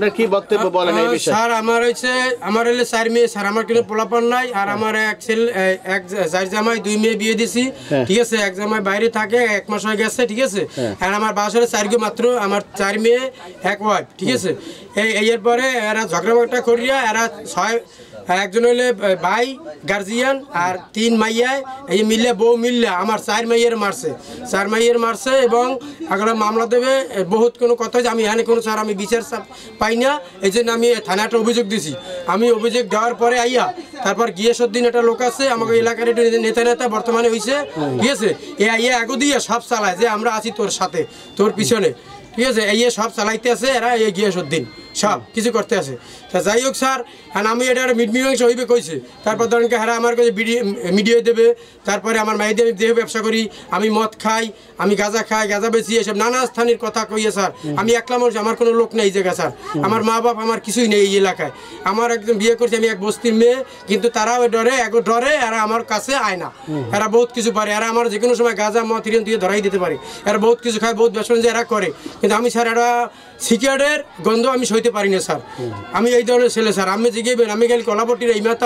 কি বক্তব্য বলেন এই বিষয়ে? স্যার আমার হচ্ছে আমার হলে চার মেয়ে স্যার আমার কোনো পোলাপান নাই আর আমার এক ছেলে এক চার জামাই দুই মেয়ে বিয়ে দিছি। ঠিক আছে? এক জামাই বাইরে থাকে এক মাস হয়ে গেছে ঠিক আছে? আর আমার বাসার চার গো মাত্র আমার চার মেয়ে এক ওয়াইফ ঠিক আছে? এই এই এর পরে এরা ঝগড়া বাগড়া করিয়া এরা ছয় একজন হইলে ভাই গার্জিয়ান আর তিন মাইয়ায় এই মিললে বউ মিললে আমার চার মাইয়ের মারছে। চার মাইয়ের মারছে এবং আগলা মামলা দেবে বহুত কোনো কথা আমি এখানে কোনো স্যার আমি বিচার পাই না, এই জন্য আমি থানাটা অভিযোগ দিছি। আমি অভিযোগ দেওয়ার পরে আইয়া, তারপর গিয়েসুদ্দিন একটা লোক আছে, আমাকে এলাকার নেতা নেতা বর্তমানে হয়েছে ঠিক আছে এ আইয়া এগো দিয়ে সব চালায় যে আমরা আছি তোর সাথে, তোর পিছনে। ঠিক আছে? এই সব চালাইতে আছে, এরা এই গিয়াসুদ্দিন সব, কিছু করতে আছে। তা যাই হোক স্যার, আর আমি এটা মিট মীমাংসা হইবে কইছে। তারপর ধরেন হারা আমার কাছে মিডিয়া দেবে, তারপরে আমার মাইদে আমি দেহ ব্যবসা করি, আমি মদ খাই, আমি গাঁজা খাই, গাঁজা বেশি, এসব নানা স্থানের কথা কইয়ে স্যার। আমি একলা মানুষ, আমার কোনো লোক নেই জায়গা স্যার। আমার মা বাপ আমার কিছুই নেই এই এলাকায়। আমার একদম বিয়ে করছি, আমি এক বস্তির মেয়ে, কিন্তু তারাও ডরে, এক ডরে এরা আমার কাছে আয় না। এরা বহুত কিছু পারে, এরা আমার যে কোনো সময় গাঁজা, মদ হিরেন দিয়ে ধরাই দিতে পারে। এরা বহুত কিছু খায়, বহুত ব্যবসা এরা করে। কিন্তু আমি স্যার, এরা সিগারেটের গন্ধ আমি সইতে পারি না, স্যার। আমি এই ধরনের ছেলে, স্যার। আমি জিগেবেন আমি গেলে কলাপট্টির এই মাথা